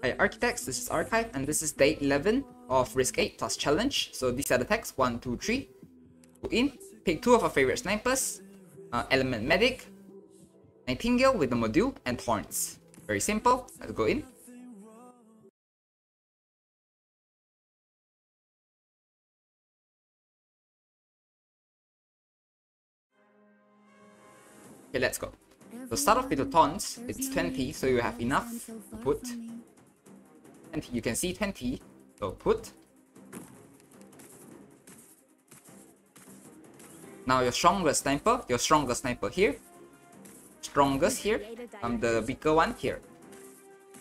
Hi Arkchitects, this is Arkchive, and this is day 11 of Risk 8 plus Challenge. So these are the texts, 1, 2, 3. Go in, pick two of our favorite snipers, uh, Element Medic, Nightingale with the module, and Thorns. Very simple, let's go in. Okay, let's go. So start off with the taunts, it's 20, so you have enough to put. And you can see 20, so put. Now your strongest sniper, your strongest sniper here. Strongest here, um, the bigger one here.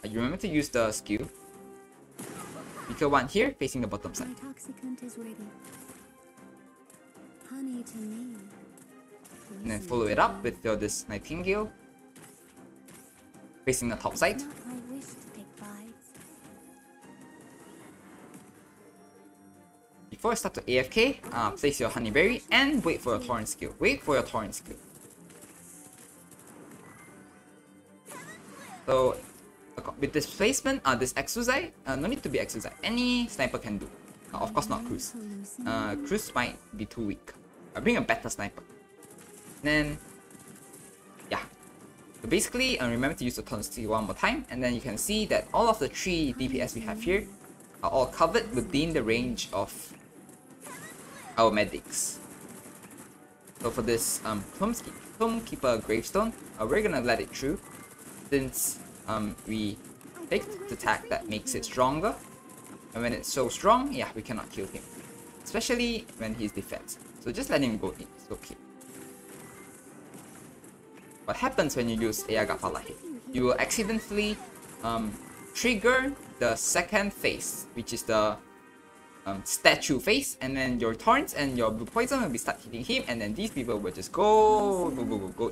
Uh, you remember to use the skill. Bigger one here, facing the bottom side. And then follow it up with your this Nightingale. Facing the top side. Before you start to AFK, uh, place your Honeyberry and wait for your Torrent skill. Wait for your Torrent skill. So, with this placement, uh, this Exusiai, uh, no need to be Exusiai. Any sniper can do. Uh, of course not Kroos. Uh, Kroos might be too weak. I bring a better sniper. Then, yeah. So basically, uh, remember to use the Torrent skill one more time, and then you can see that all of the three DPS we have here are all covered within the range of our medics. So for this um, Tombski- Tomekeeper Gravestone, uh, we're gonna let it through since um, we take the tag that makes it stronger. And when it's so strong, yeah, we cannot kill him. Especially when he's defense. So just let him go in, it's okay. What happens when you use Ayaga Falahe? You will accidentally um, trigger the second phase, which is the um, statue phase, and then your taunts and your blue poison will be start hitting him, and then these people will just go, go, go, go, go.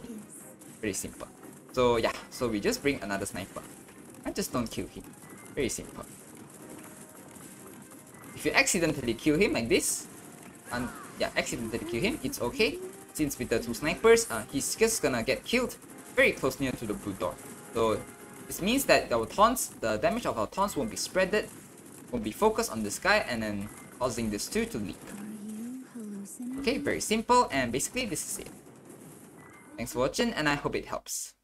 Very simple. So yeah, so we just bring another sniper. And just don't kill him. Very simple. If you accidentally kill him like this, and yeah, accidentally kill him, it's okay. Since with the two snipers, uh, he's just gonna get killed very close near to the blue door. So this means that our taunts, the damage of our taunts won't be spreaded, won't be focused on this guy, and then causing this two to leak. Okay, very simple, and basically this is it. Thanks for watching, and I hope it helps.